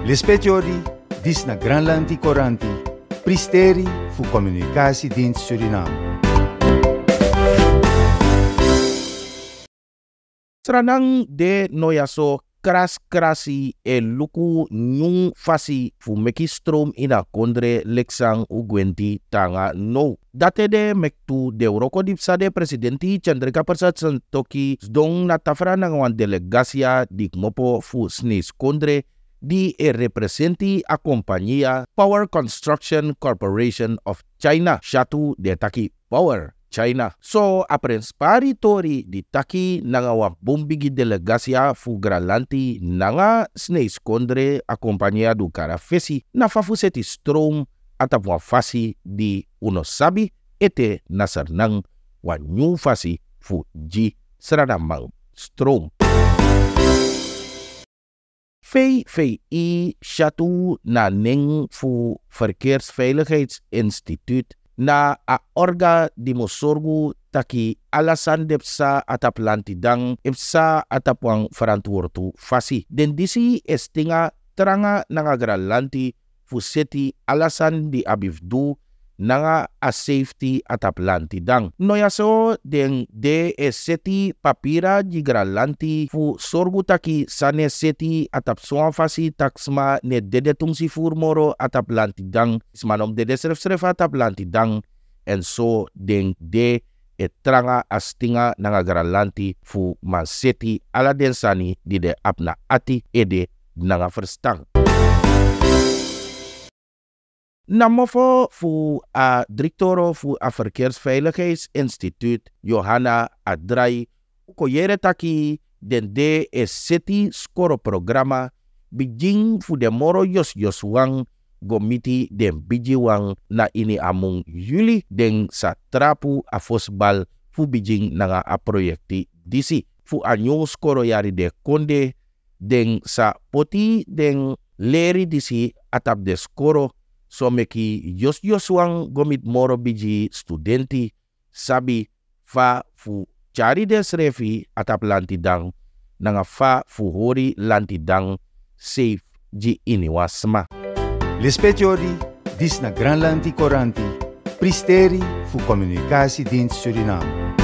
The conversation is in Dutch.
Lispetiori, dis na Granlandi Coranti, Pristeri fu Communicatiedienst Suriname. Tranang de noyaso kras krasi e luku nyung fasi fu meki strom ina kondre leksang ugwenti tanga no. Date de mektu de uroko dipsa de presidenti Chandrika Persat Santoki dong na tafra nang wan delegasia di mopo fu snis kondre di e representi a compañía Power Construction Corporation of China, Shatu de Taki Power. China. So, aprens paritori di taki nga wa bumbigi delegasia fu gralanti nga sneis kondre akompanya du kara fesi na fafuseti strom atap wa fasi di uno sabi ete nasar nang wa new fasi fu ji sradamang strom. Fei Fei I Shatu na Ning fu Verkeersveiligheidsinstituut na a orga di mosorgu taki alasan depsa atap lantidang ipsa atapwang farantuortu fasi. Den disi estinga teranga lanti fuseti alasan di abivdu nanga a safety at aplanti dang. Noyaso deng de eseti papira jigralanti fu sorgu taki sane seti at apsuafasi taksma ne dedetung si furmoro at aplanti dang. Ismanom de desref-sref at aplanti dang. And so deng de etranga astinga nanga garalanti fu ma seti ala densani di de apna ati ede nanga first tang. Namofo fu a directoro fu a Verkeersveiligheidsinstituut Johanna Adrai koyere taki den de e seti skoro programa bijing fu de moro yos yos wang gomiti den biji wang na ini amung yuli den sa trapu a fosbal fu bijing nanga a projekti disi fu a skoro yari de konde den sa poti den leri disi atap de skoro so meki yos yosuang gomit moro biji studenti sabi fa fu cari des refi atap lantidang nanga fa fu hori lantidang safe ji ini wasma. Dis na Granlanti Coranti, pristeri fu Communicatiedienst Suriname.